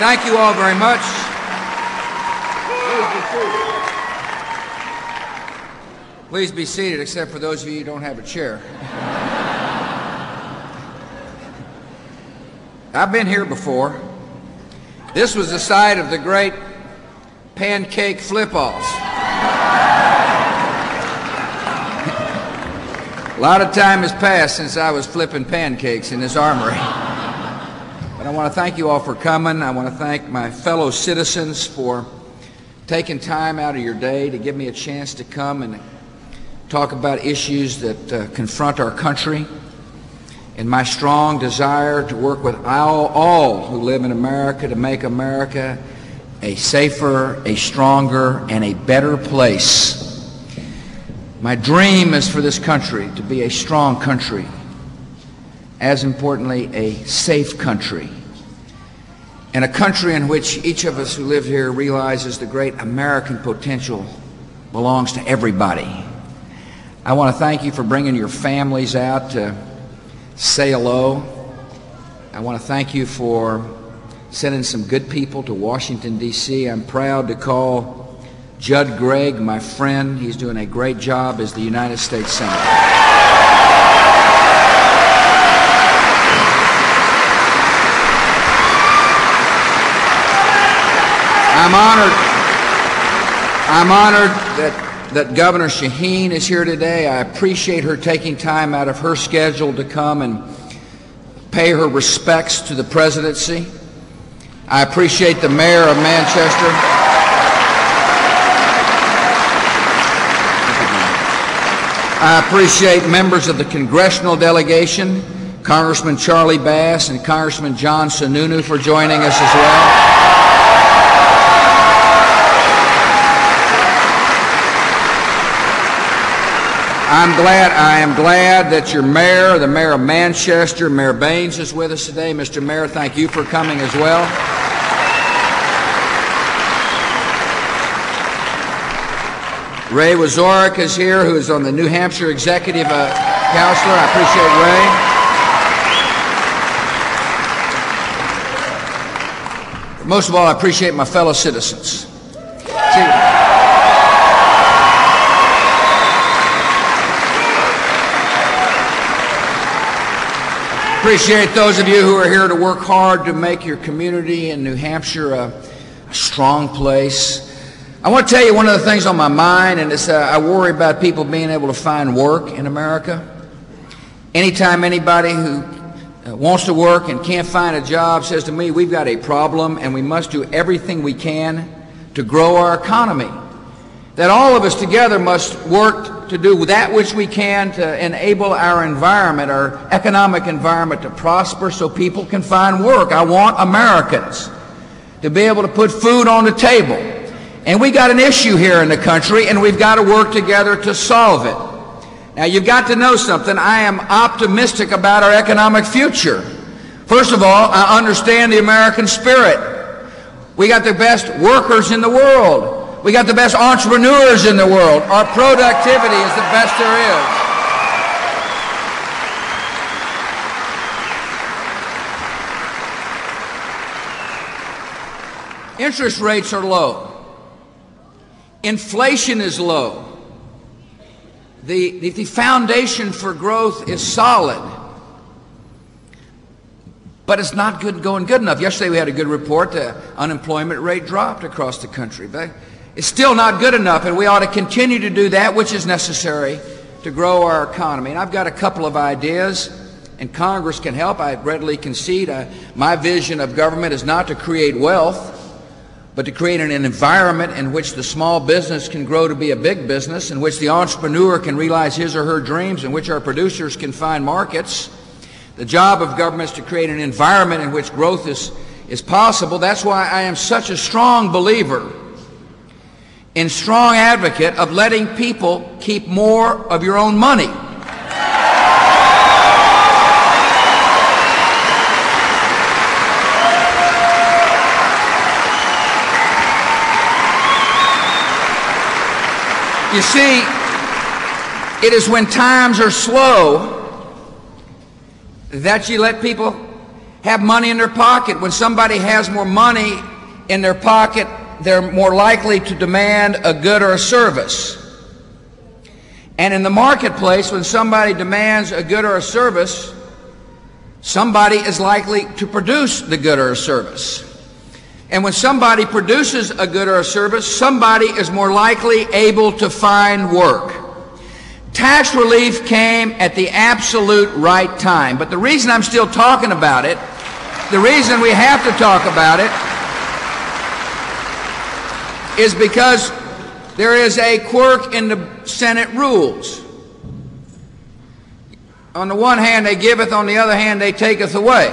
Thank you all very much. Please be seated, except for those of you who don't have a chair. I've been here before. This was the site of the great pancake flip-offs. A lot of time has passed since I was flipping pancakes in this armory. I want to thank you all for coming. I want to thank my fellow citizens for taking time out of your day to give me a chance to come and talk about issues that uh, confront our country and my strong desire to work with all, all who live in America to make America a safer, a stronger, and a better place my dream is for this country to be a strong country, as importantly, a safe country, and a country in which each of us who live here realizes the great American potential belongs to everybody. I want to thank you for bringing your families out to say hello. I want to thank you for sending some good people to Washington, D.C. I'm proud to call Judd Gregg, my friend, he's doing a great job as the United States Senator. I'm honored. I'm honored that, that Governor Shaheen is here today. I appreciate her taking time out of her schedule to come and pay her respects to the presidency. I appreciate the mayor of Manchester. I appreciate members of the congressional delegation, Congressman Charlie Bass and Congressman John Sununu for joining us as well. I'm glad, I am glad that your mayor, the mayor of Manchester, Mayor Baines is with us today. Mr. Mayor, thank you for coming as well. Ray Wieczorek is here, who is on the New Hampshire Executive uh, Counselor. I appreciate Ray. Most of all, I appreciate my fellow citizens. See, appreciate those of you who are here to work hard to make your community in New Hampshire a, a strong place. I want to tell you one of the things on my mind, and it's uh, I worry about people being able to find work in America. Anytime anybody who uh, wants to work and can't find a job says to me, we've got a problem and we must do everything we can to grow our economy. That all of us together must work to do that which we can to enable our environment, our economic environment to prosper so people can find work. I want Americans to be able to put food on the table and we got an issue here in the country, and we've got to work together to solve it. Now, you've got to know something. I am optimistic about our economic future. First of all, I understand the American spirit. We got the best workers in the world. We got the best entrepreneurs in the world. Our productivity is the best there is. Interest rates are low. Inflation is low. The, the, the, foundation for growth is solid. But it's not good going good enough. Yesterday we had a good report. The unemployment rate dropped across the country. But it's still not good enough, and we ought to continue to do that which is necessary to grow our economy. And I've got a couple of ideas, and Congress can help. I readily concede. Uh, my vision of government is not to create wealth but to create an environment in which the small business can grow to be a big business, in which the entrepreneur can realize his or her dreams, in which our producers can find markets. The job of government is to create an environment in which growth is, is possible. That's why I am such a strong believer and strong advocate of letting people keep more of your own money. You see, it is when times are slow that you let people have money in their pocket. When somebody has more money in their pocket, they're more likely to demand a good or a service. And in the marketplace, when somebody demands a good or a service, somebody is likely to produce the good or a service. And when somebody produces a good or a service, somebody is more likely able to find work. Tax relief came at the absolute right time. But the reason I'm still talking about it, the reason we have to talk about it, is because there is a quirk in the Senate rules. On the one hand, they giveth, on the other hand, they taketh away.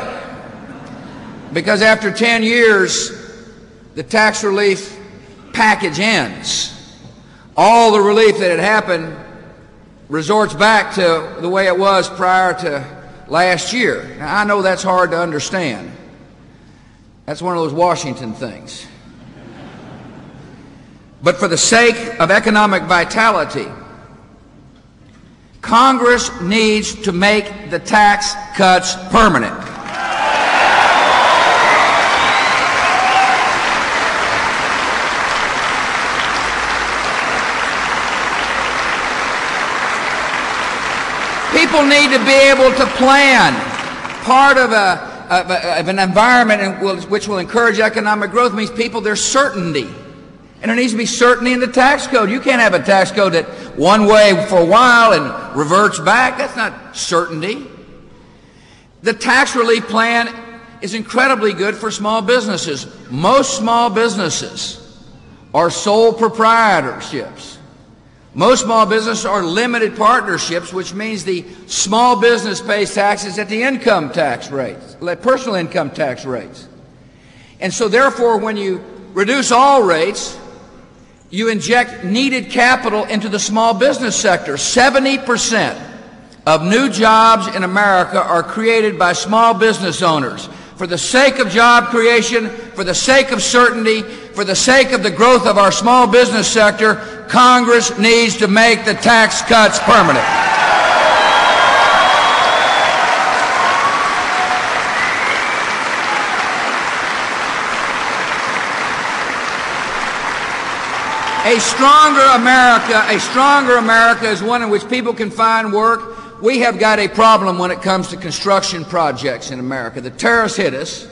Because after 10 years, the tax relief package ends. All the relief that had happened resorts back to the way it was prior to last year. Now, I know that's hard to understand. That's one of those Washington things. But for the sake of economic vitality, Congress needs to make the tax cuts permanent. People need to be able to plan. Part of, a, of, a, of an environment which will encourage economic growth means people, there's certainty. And there needs to be certainty in the tax code. You can't have a tax code that one way for a while and reverts back. That's not certainty. The tax relief plan is incredibly good for small businesses. Most small businesses are sole proprietorships. Most small businesses are limited partnerships, which means the small business pays taxes at the income tax rates, personal income tax rates. And so therefore, when you reduce all rates, you inject needed capital into the small business sector. 70% of new jobs in America are created by small business owners. For the sake of job creation, for the sake of certainty, for the sake of the growth of our small business sector, Congress needs to make the tax cuts permanent. A stronger America, a stronger America is one in which people can find work. We have got a problem when it comes to construction projects in America. The terrorists hit us,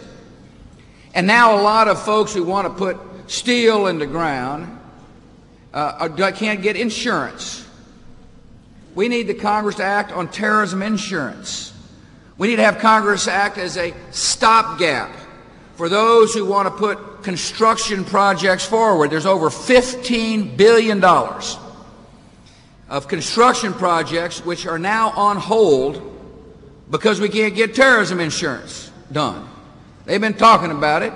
and now a lot of folks who want to put steel in the ground uh, can't get insurance. We need the Congress to act on terrorism insurance. We need to have Congress act as a stopgap for those who want to put construction projects forward. There's over $15 billion of construction projects which are now on hold because we can't get terrorism insurance done. They've been talking about it,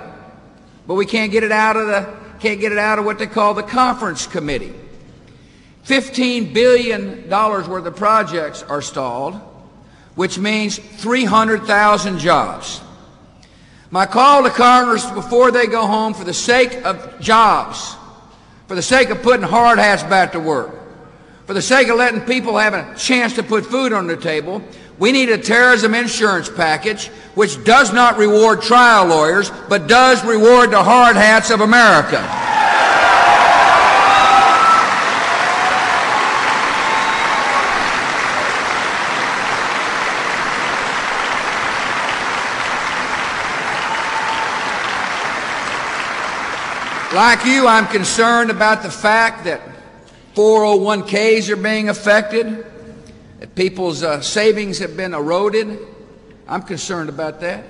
but we can't get it out of the can't get it out of what they call the conference committee. $15 billion worth of projects are stalled, which means 300,000 jobs. My call to Congress before they go home for the sake of jobs, for the sake of putting hard hats back to work, for the sake of letting people have a chance to put food on their table, we need a terrorism insurance package which does not reward trial lawyers, but does reward the hard hats of America. Like you, I'm concerned about the fact that 401ks are being affected, that people's uh, savings have been eroded. I'm concerned about that.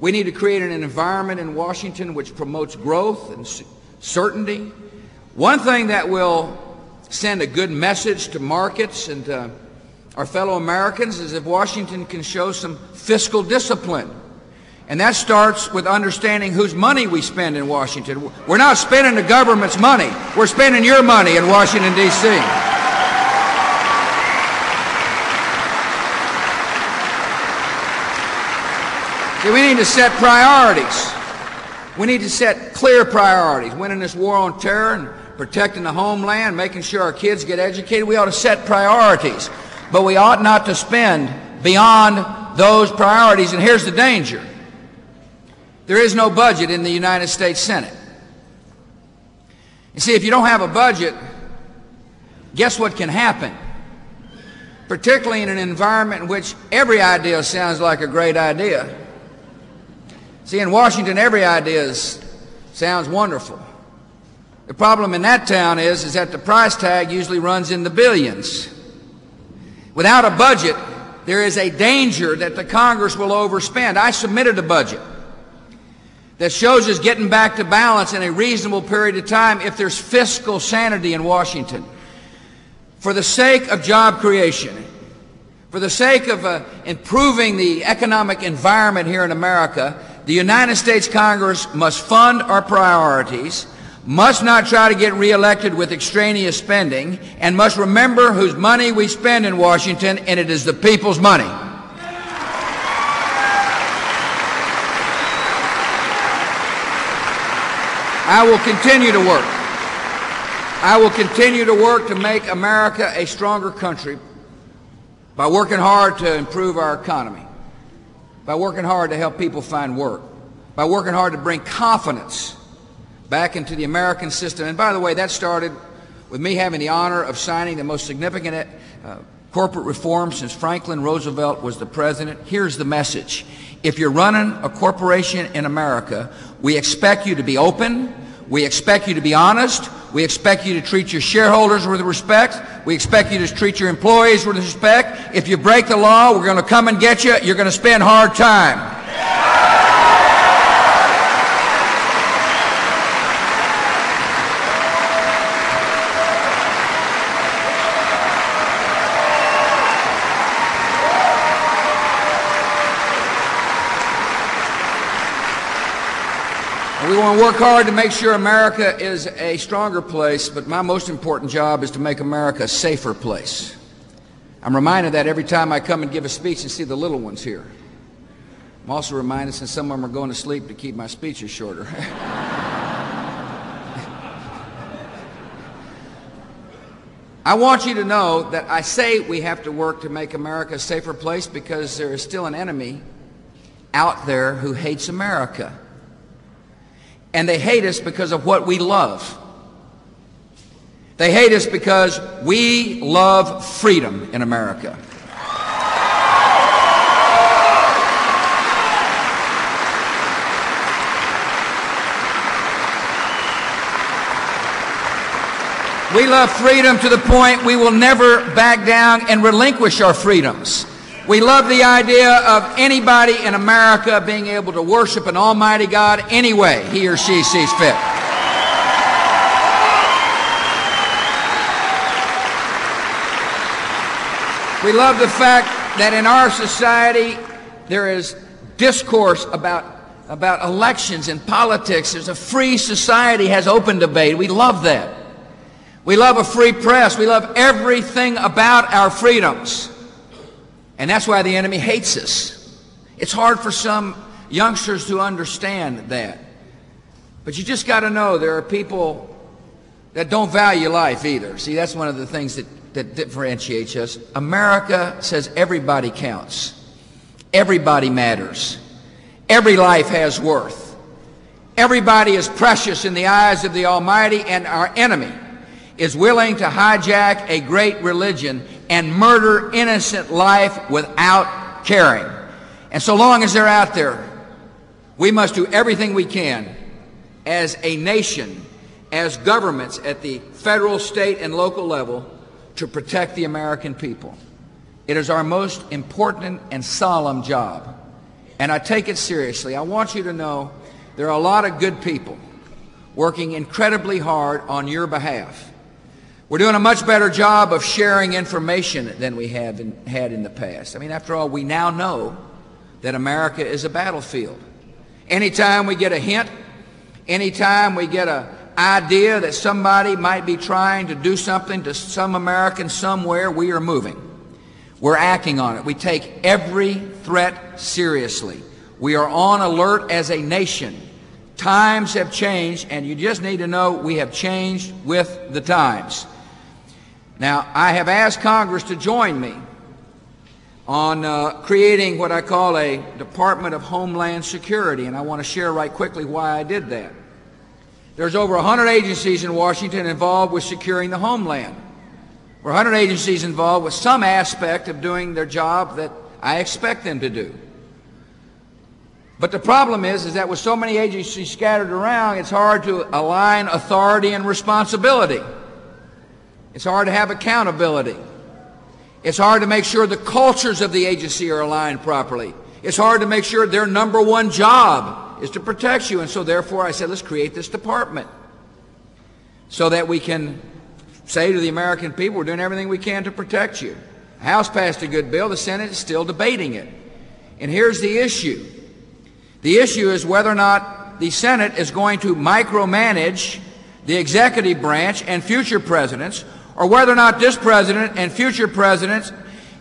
We need to create an environment in Washington which promotes growth and certainty. One thing that will send a good message to markets and to our fellow Americans is if Washington can show some fiscal discipline. And that starts with understanding whose money we spend in Washington. We're not spending the government's money. We're spending your money in Washington, D.C. See, we need to set priorities. We need to set clear priorities. Winning this war on terror and protecting the homeland, making sure our kids get educated. We ought to set priorities. But we ought not to spend beyond those priorities. And here's the danger there is no budget in the United States Senate. You see, if you don't have a budget, guess what can happen? Particularly in an environment in which every idea sounds like a great idea. See, in Washington, every idea sounds wonderful. The problem in that town is, is that the price tag usually runs in the billions. Without a budget, there is a danger that the Congress will overspend. I submitted a budget that shows us getting back to balance in a reasonable period of time if there's fiscal sanity in Washington. For the sake of job creation, for the sake of uh, improving the economic environment here in America, the United States Congress must fund our priorities, must not try to get reelected with extraneous spending, and must remember whose money we spend in Washington, and it is the people's money. I will continue to work. I will continue to work to make America a stronger country by working hard to improve our economy, by working hard to help people find work, by working hard to bring confidence back into the American system. And by the way, that started with me having the honor of signing the most significant uh, corporate reform since Franklin Roosevelt was the president. Here's the message. If you're running a corporation in America, we expect you to be open. We expect you to be honest. We expect you to treat your shareholders with respect. We expect you to treat your employees with respect. If you break the law, we're going to come and get you. You're going to spend hard time. Want to work hard to make sure America is a stronger place, but my most important job is to make America a safer place. I'm reminded that every time I come and give a speech and see the little ones here. I'm also reminded, since some of them are going to sleep, to keep my speeches shorter. I want you to know that I say we have to work to make America a safer place because there is still an enemy out there who hates America and they hate us because of what we love. They hate us because we love freedom in America. We love freedom to the point we will never back down and relinquish our freedoms. We love the idea of anybody in America being able to worship an almighty God any way he or she sees fit. We love the fact that in our society there is discourse about, about elections and politics. There's a free society, has open debate. We love that. We love a free press. We love everything about our freedoms. And that's why the enemy hates us. It's hard for some youngsters to understand that. But you just got to know there are people that don't value life either. See, that's one of the things that, that differentiates us. America says everybody counts, everybody matters, every life has worth. Everybody is precious in the eyes of the Almighty, and our enemy is willing to hijack a great religion and murder innocent life without caring. And so long as they're out there, we must do everything we can as a nation, as governments at the federal, state, and local level to protect the American people. It is our most important and solemn job. And I take it seriously. I want you to know there are a lot of good people working incredibly hard on your behalf. We're doing a much better job of sharing information than we have in, had in the past. I mean, after all, we now know that America is a battlefield. Anytime we get a hint, anytime we get an idea that somebody might be trying to do something to some American somewhere, we are moving. We're acting on it. We take every threat seriously. We are on alert as a nation. Times have changed, and you just need to know we have changed with the times. Now, I have asked Congress to join me on uh, creating what I call a Department of Homeland Security, and I want to share right quickly why I did that. There's over 100 agencies in Washington involved with securing the homeland. Are 100 agencies involved with some aspect of doing their job that I expect them to do. But the problem is, is that with so many agencies scattered around, it's hard to align authority and responsibility. It's hard to have accountability. It's hard to make sure the cultures of the agency are aligned properly. It's hard to make sure their number one job is to protect you. And so therefore I said, let's create this department so that we can say to the American people, we're doing everything we can to protect you. The House passed a good bill. The Senate is still debating it. And here's the issue. The issue is whether or not the Senate is going to micromanage the executive branch and future presidents, or whether or not this president and future presidents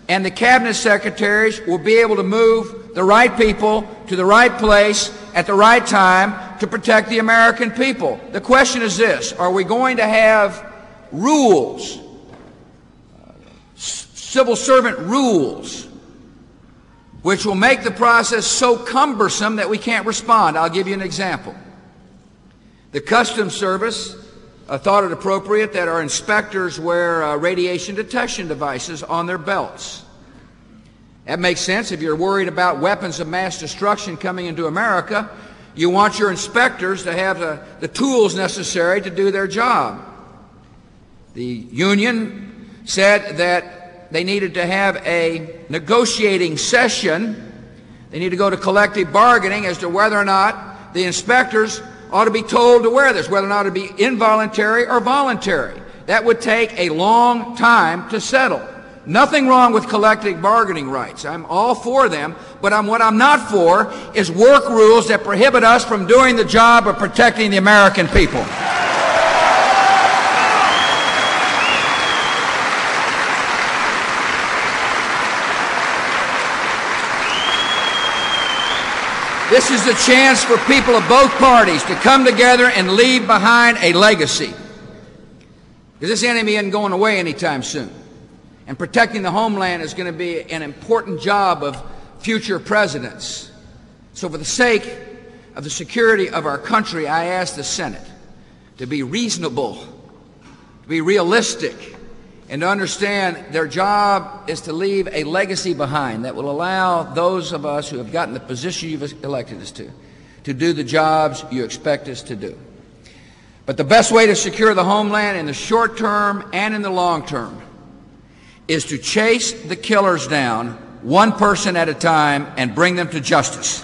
and the cabinet secretaries will be able to move the right people to the right place at the right time to protect the American people. The question is this Are we going to have rules, uh, civil servant rules, which will make the process so cumbersome that we can't respond. I'll give you an example. The Customs Service uh, thought it appropriate that our inspectors wear uh, radiation detection devices on their belts. That makes sense. If you're worried about weapons of mass destruction coming into America, you want your inspectors to have the, the tools necessary to do their job. The union said that they needed to have a negotiating session. They need to go to collective bargaining as to whether or not the inspectors ought to be told to wear this, whether or not it be involuntary or voluntary. That would take a long time to settle. Nothing wrong with collective bargaining rights. I'm all for them, but I'm, what I'm not for is work rules that prohibit us from doing the job of protecting the American people. This is a chance for people of both parties to come together and leave behind a legacy. Because this enemy isn't going away anytime soon. And protecting the homeland is going to be an important job of future presidents. So, for the sake of the security of our country, I ask the Senate to be reasonable, to be realistic, and to understand their job is to leave a legacy behind that will allow those of us who have gotten the position you've elected us to to do the jobs you expect us to do. But the best way to secure the homeland in the short term and in the long term is to chase the killers down one person at a time and bring them to justice.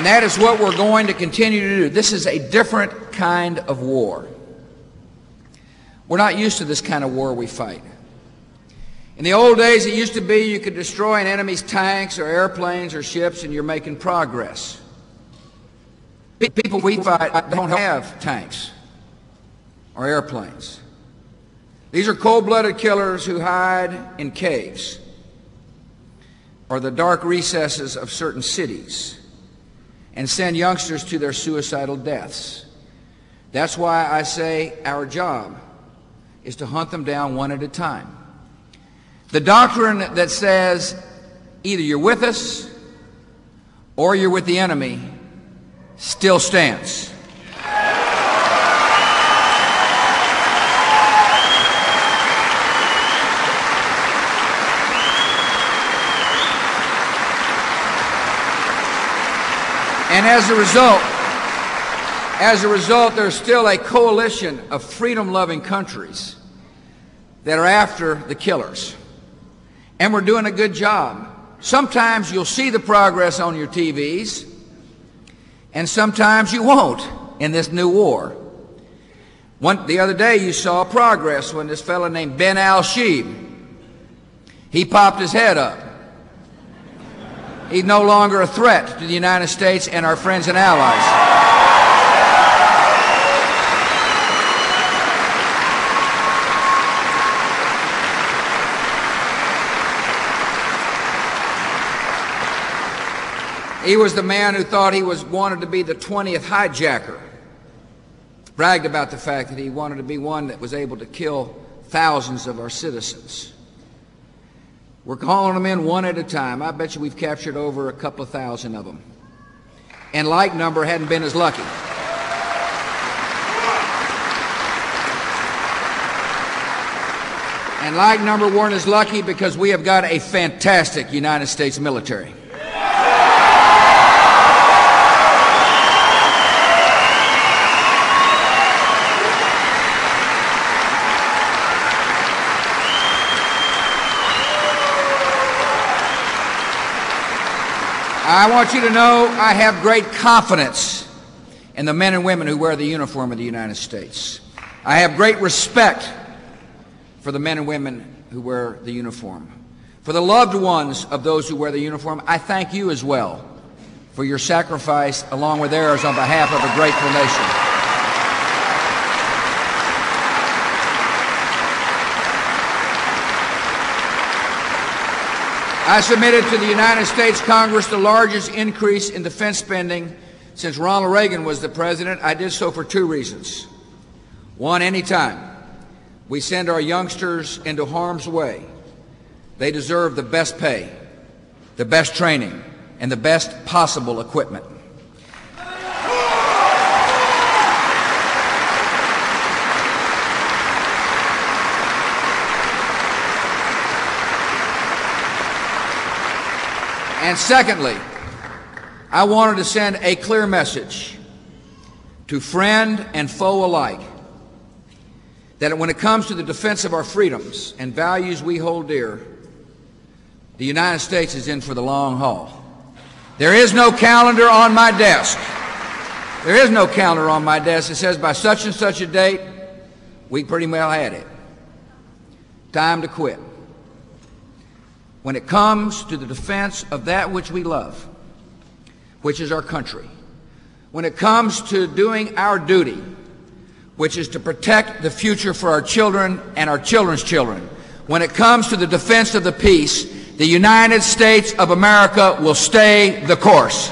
And that is what we're going to continue to do. This is a different kind of war. We're not used to this kind of war we fight. In the old days, it used to be you could destroy an enemy's tanks or airplanes or ships and you're making progress. People we fight don't have tanks or airplanes. These are cold blooded killers who hide in caves or the dark recesses of certain cities and send youngsters to their suicidal deaths. That's why I say our job is to hunt them down one at a time. The doctrine that says either you're with us or you're with the enemy still stands. And as a result, as a result, there's still a coalition of freedom loving countries that are after the killers. And we're doing a good job. Sometimes you'll see the progress on your TVs, and sometimes you won't in this new war. One, the other day you saw progress when this fellow named bin al-Shibh, he popped his head up. He's no longer a threat to the United States and our friends and allies. He was the man who thought he was wanted to be the 20th hijacker. Bragged about the fact that he wanted to be one that was able to kill thousands of our citizens. We're calling them in one at a time. I bet you we've captured over a couple of thousand of them. And like number hadn't been as lucky. And like number weren't as lucky because we have got a fantastic United States military. I want you to know I have great confidence in the men and women who wear the uniform of the United States. I have great respect for the men and women who wear the uniform. For the loved ones of those who wear the uniform, I thank you as well for your sacrifice along with theirs on behalf of a grateful nation. I submitted to the United States Congress the largest increase in defense spending since Ronald Reagan was the president. I did so for two reasons. One, anytime we send our youngsters into harm's way, they deserve the best pay, the best training, and the best possible equipment. And secondly, I wanted to send a clear message to friend and foe alike that when it comes to the defense of our freedoms and values we hold dear, the United States is in for the long haul. There is no calendar on my desk. There is no calendar on my desk that says by such and such a date, we pretty well had it. Time to quit when it comes to the defense of that which we love, which is our country, when it comes to doing our duty, which is to protect the future for our children and our children's children, when it comes to the defense of the peace, the United States of America will stay the course.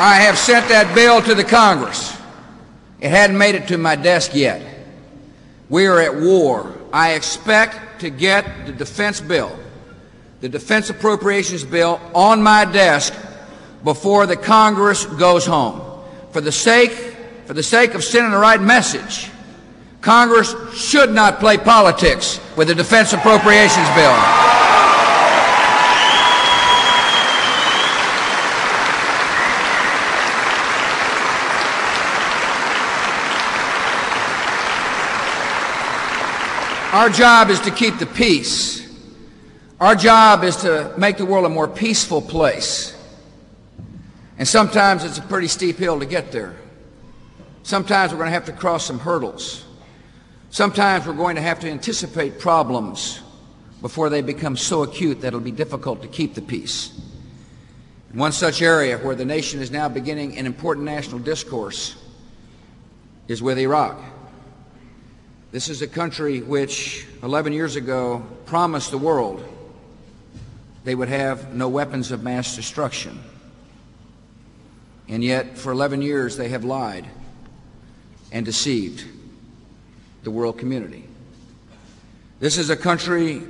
I have sent that bill to the Congress. It hadn't made it to my desk yet. We are at war. I expect to get the defense bill, the defense appropriations bill, on my desk before the Congress goes home. For the sake, for the sake of sending the right message, Congress should not play politics with the defense appropriations bill. Our job is to keep the peace. Our job is to make the world a more peaceful place. And sometimes it's a pretty steep hill to get there. Sometimes we're going to have to cross some hurdles. Sometimes we're going to have to anticipate problems before they become so acute that it'll be difficult to keep the peace. one such area where the nation is now beginning an important national discourse is with Iraq. This is a country which 11 years ago promised the world they would have no weapons of mass destruction. And yet, for 11 years, they have lied and deceived the world community. This is a country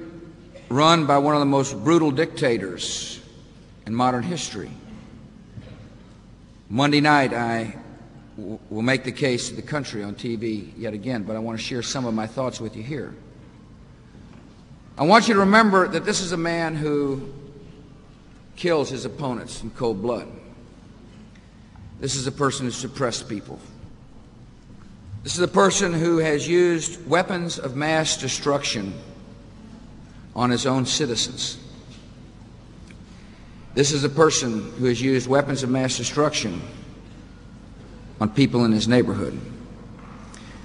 run by one of the most brutal dictators in modern history. Monday night, I will make the case to the country on TV yet again, but I want to share some of my thoughts with you here. I want you to remember that this is a man who kills his opponents in cold blood. This is a person who suppressed people. This is a person who has used weapons of mass destruction on his own citizens. This is a person who has used weapons of mass destruction on people in his neighborhood.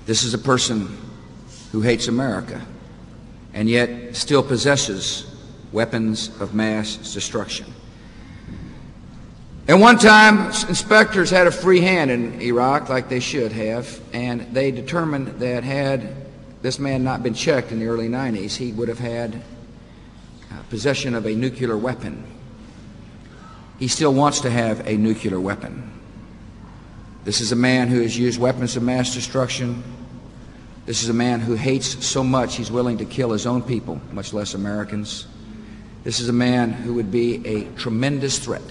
This is a person who hates America and yet still possesses weapons of mass destruction. At one time, inspectors had a free hand in Iraq, like they should have, and they determined that had this man not been checked in the early 90s, he would have had uh, possession of a nuclear weapon. He still wants to have a nuclear weapon. This is a man who has used weapons of mass destruction. This is a man who hates so much he's willing to kill his own people, much less Americans. This is a man who would be a tremendous threat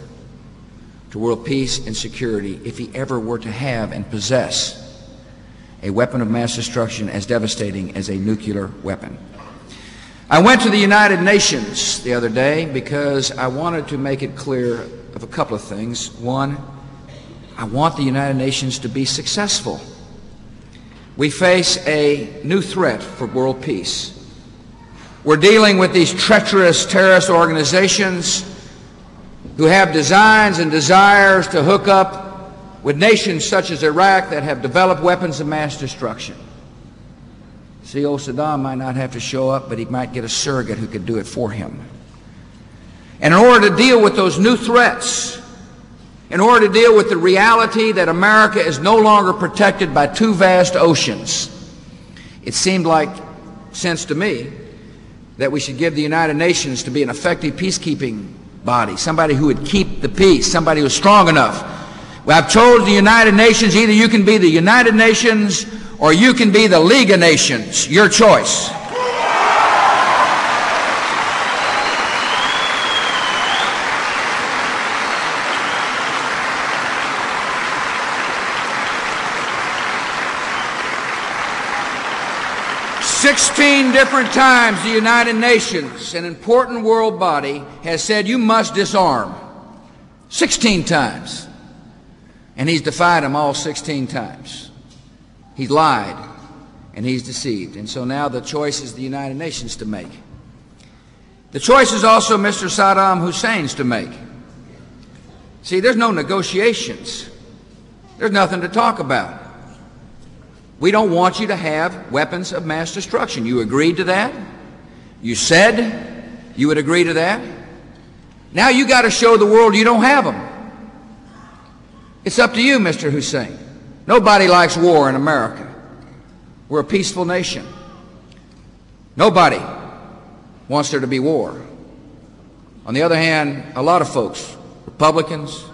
to world peace and security if he ever were to have and possess a weapon of mass destruction as devastating as a nuclear weapon. I went to the United Nations the other day because I wanted to make it clear of a couple of things. One, I want the United Nations to be successful. We face a new threat for world peace. We're dealing with these treacherous terrorist organizations who have designs and desires to hook up with nations such as Iraq that have developed weapons of mass destruction. See, old Saddam might not have to show up, but he might get a surrogate who could do it for him. And in order to deal with those new threats, in order to deal with the reality that America is no longer protected by two vast oceans, it seemed like sense to me that we should give the United Nations to be an effective peacekeeping body, somebody who would keep the peace, somebody who's strong enough. Well, I've told the United Nations either you can be the United Nations or you can be the League of Nations. Your choice. 16 different times the United Nations, an important world body, has said you must disarm. 16 times. And he's defied them all 16 times. He's lied and he's deceived. And so now the choice is the United Nations to make. The choice is also Mr. Saddam Hussein's to make. See, there's no negotiations. There's nothing to talk about. We don't want you to have weapons of mass destruction. You agreed to that. You said you would agree to that. Now you got to show the world you don't have them. It's up to you, Mr. Hussein. Nobody likes war in America. We're a peaceful nation. Nobody wants there to be war. On the other hand, a lot of folks, Republicans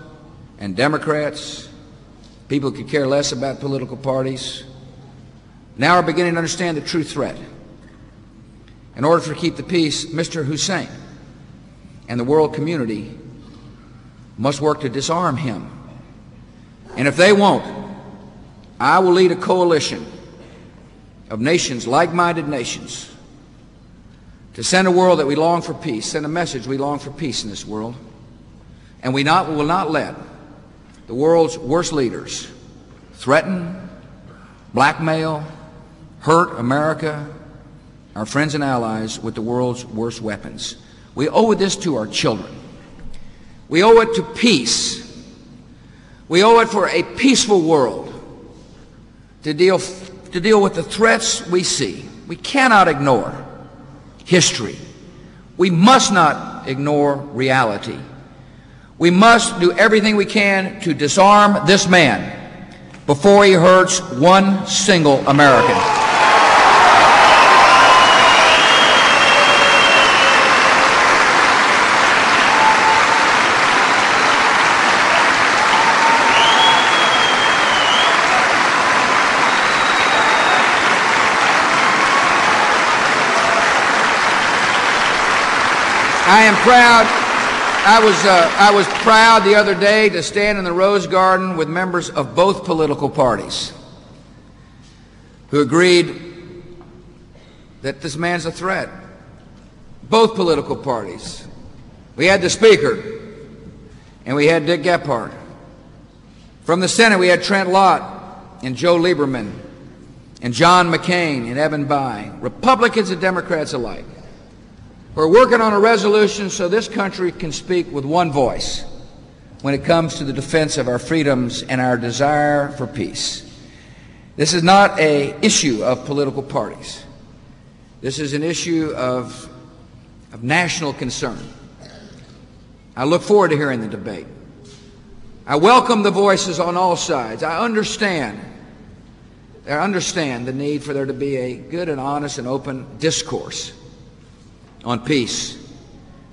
and Democrats, people who could care less about political parties, now are beginning to understand the true threat. In order to keep the peace, Mr. Hussein and the world community must work to disarm him. And if they won't, I will lead a coalition of nations, like minded nations, to send a world that we long for peace, send a message we long for peace in this world. And we not, will not let the world's worst leaders threaten, blackmail, hurt America, our friends and allies, with the world's worst weapons. We owe this to our children. We owe it to peace. We owe it for a peaceful world to deal, to deal with the threats we see. We cannot ignore history. We must not ignore reality. We must do everything we can to disarm this man before he hurts one single American. I am proud. I was, uh, I was proud the other day to stand in the Rose Garden with members of both political parties who agreed that this man's a threat. Both political parties. We had the Speaker, and we had Dick Gephardt. From the Senate, we had Trent Lott and Joe Lieberman and John McCain and Evan Bayh, Republicans and Democrats alike. We're working on a resolution so this country can speak with one voice when it comes to the defense of our freedoms and our desire for peace. This is not a issue of political parties. This is an issue of, of national concern. I look forward to hearing the debate. I welcome the voices on all sides. I understand. I understand the need for there to be a good and honest and open discourse on peace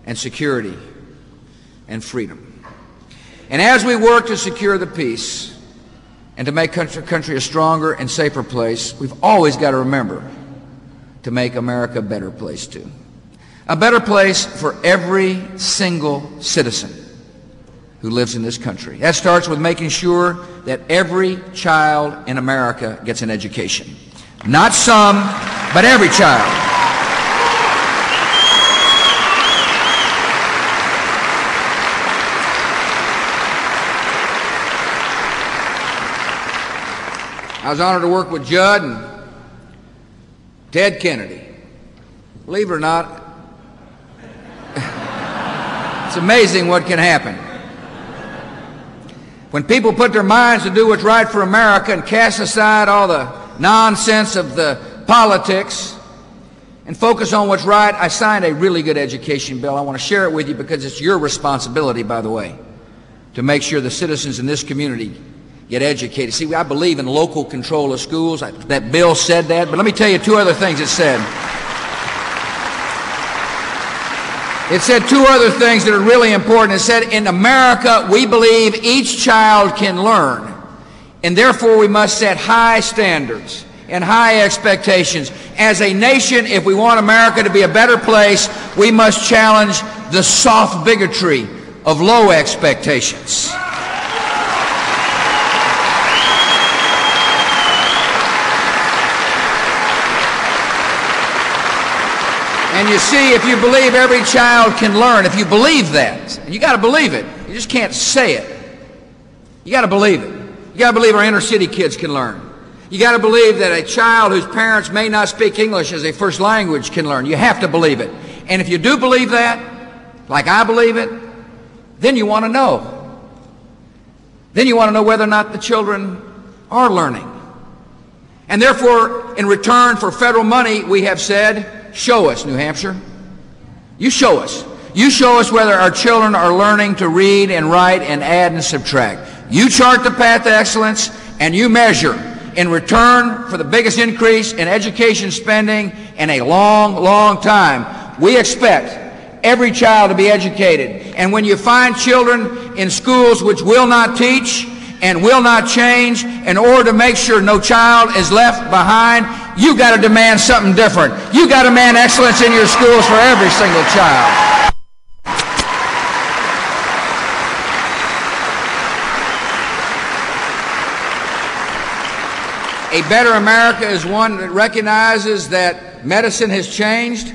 and security and freedom. And as we work to secure the peace and to make country, country a stronger and safer place, we've always got to remember to make America a better place too. A better place for every single citizen who lives in this country. That starts with making sure that every child in America gets an education. Not some, but every child. I was honored to work with Judd and Ted Kennedy. Believe it or not, it's amazing what can happen. When people put their minds to do what's right for America and cast aside all the nonsense of the politics and focus on what's right, I signed a really good education bill. I want to share it with you because it's your responsibility, by the way, to make sure the citizens in this community get educated. See, I believe in local control of schools. I, that bill said that, but let me tell you two other things it said. It said two other things that are really important. It said, in America, we believe each child can learn, and therefore we must set high standards and high expectations. As a nation, if we want America to be a better place, we must challenge the soft bigotry of low expectations. And you see, if you believe every child can learn, if you believe that, and you got to believe it, you just can't say it. You got to believe it. You got to believe our inner city kids can learn. You got to believe that a child whose parents may not speak English as a first language can learn. You have to believe it. And if you do believe that, like I believe it, then you want to know. Then you want to know whether or not the children are learning. And therefore, in return for federal money, we have said, Show us, New Hampshire. You show us. You show us whether our children are learning to read and write and add and subtract. You chart the path to excellence and you measure in return for the biggest increase in education spending in a long, long time. We expect every child to be educated. And when you find children in schools which will not teach and will not change in order to make sure no child is left behind, you got to demand something different. You got to demand excellence in your schools for every single child. A better America is one that recognizes that medicine has changed,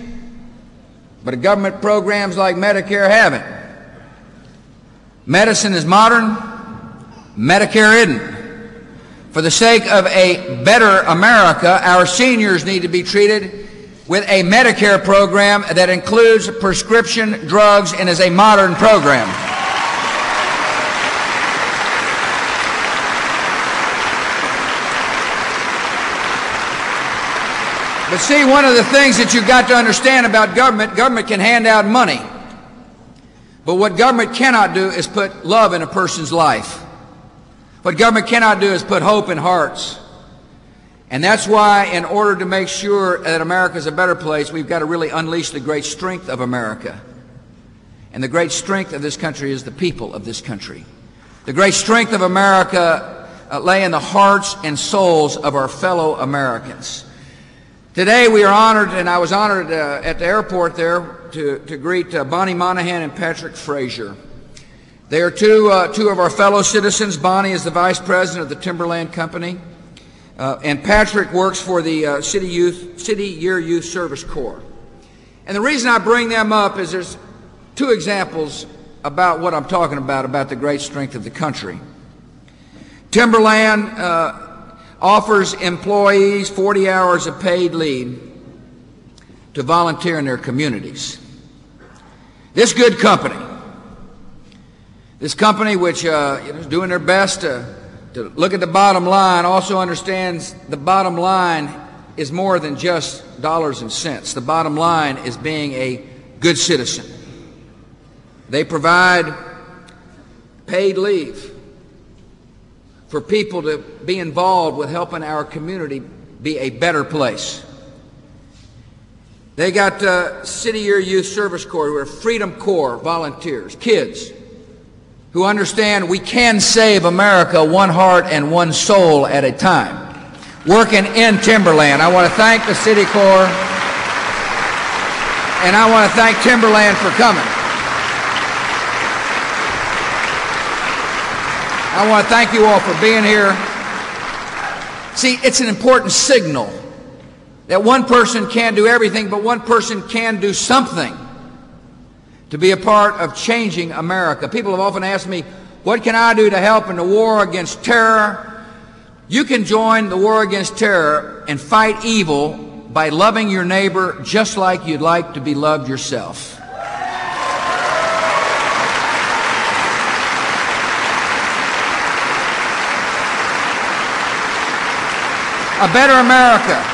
but government programs like Medicare haven't. Medicine is modern, Medicare isn't. For the sake of a better America, our seniors need to be treated with a Medicare program that includes prescription drugs and is a modern program. But see, one of the things that you've got to understand about government, government can hand out money. But what government cannot do is put love in a person's life. What government cannot do is put hope in hearts. And that's why, in order to make sure that America is a better place, we've got to really unleash the great strength of America. And the great strength of this country is the people of this country. The great strength of America uh, lay in the hearts and souls of our fellow Americans. Today we are honored, and I was honored uh, at the airport there to, to greet uh, Bonnie Monahan and Patrick Frazier. They are two, uh, two of our fellow citizens. Bonnie is the vice president of the Timberland Company, uh, and Patrick works for the uh, City Youth City Year Youth Service Corps. And the reason I bring them up is there's two examples about what I'm talking about about the great strength of the country. Timberland uh, offers employees 40 hours of paid leave to volunteer in their communities. This good company this company, which uh, is doing their best to, to look at the bottom line, also understands the bottom line is more than just dollars and cents. The bottom line is being a good citizen. They provide paid leave for people to be involved with helping our community be a better place. They got uh, City Year Youth Service Corps, who are Freedom Corps volunteers, kids who understand we can save America one heart and one soul at a time. Working in Timberland. I want to thank the City Corps and I want to thank Timberland for coming. I want to thank you all for being here. See, it's an important signal that one person can't do everything, but one person can do something to be a part of changing America. People have often asked me, what can I do to help in the war against terror? You can join the war against terror and fight evil by loving your neighbor just like you'd like to be loved yourself. A better America.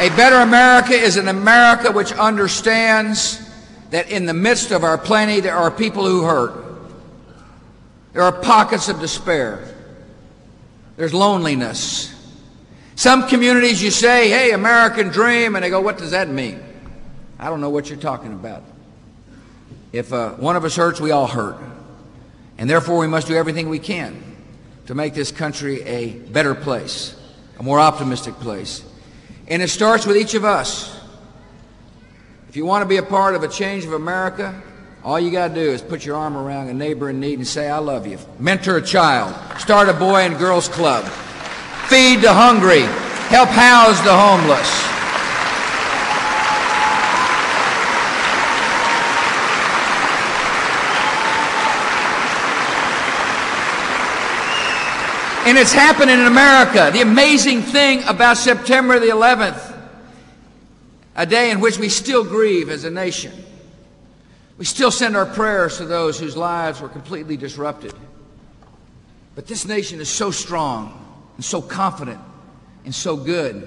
A better America is an America which understands that in the midst of our plenty, there are people who hurt. There are pockets of despair. There's loneliness. Some communities you say, hey, American dream, and they go, what does that mean? I don't know what you're talking about. If uh, one of us hurts, we all hurt. And therefore, we must do everything we can to make this country a better place a more optimistic place. And it starts with each of us. If you want to be a part of a change of America, all you got to do is put your arm around a neighbor in need and say, I love you. Mentor a child. Start a boy and girls club. Feed the hungry. Help house the homeless. And it's happening in America. The amazing thing about September the 11th, a day in which we still grieve as a nation. We still send our prayers to those whose lives were completely disrupted. But this nation is so strong and so confident and so good.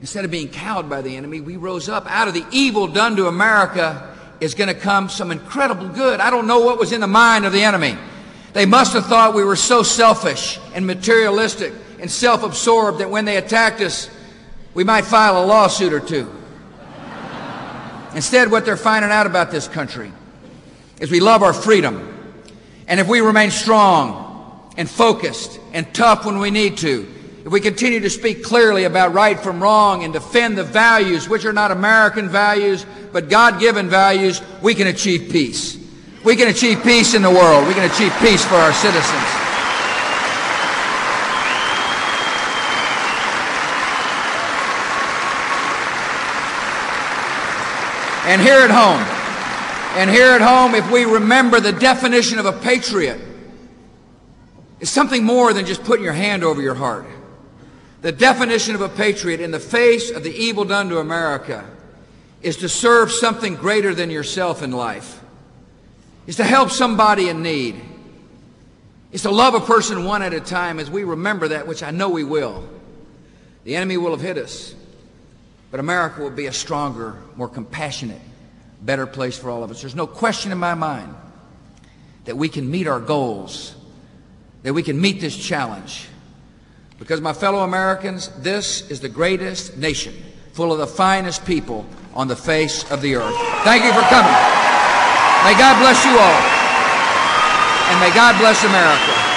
Instead of being cowed by the enemy, we rose up. Out of the evil done to America is going to come some incredible good. I don't know what was in the mind of the enemy. They must have thought we were so selfish and materialistic and self absorbed that when they attacked us, we might file a lawsuit or two. Instead, what they're finding out about this country is we love our freedom. And if we remain strong and focused and tough when we need to, if we continue to speak clearly about right from wrong and defend the values, which are not American values, but God given values, we can achieve peace. We can achieve peace in the world. We can achieve peace for our citizens. And here at home, and here at home, if we remember the definition of a patriot, it's something more than just putting your hand over your heart. The definition of a patriot in the face of the evil done to America is to serve something greater than yourself in life is to help somebody in need. Is to love a person one at a time as we remember that, which I know we will. The enemy will have hit us, but America will be a stronger, more compassionate, better place for all of us. There's no question in my mind that we can meet our goals, that we can meet this challenge. Because, my fellow Americans, this is the greatest nation full of the finest people on the face of the earth. Thank you for coming. May God bless you all. And may God bless America.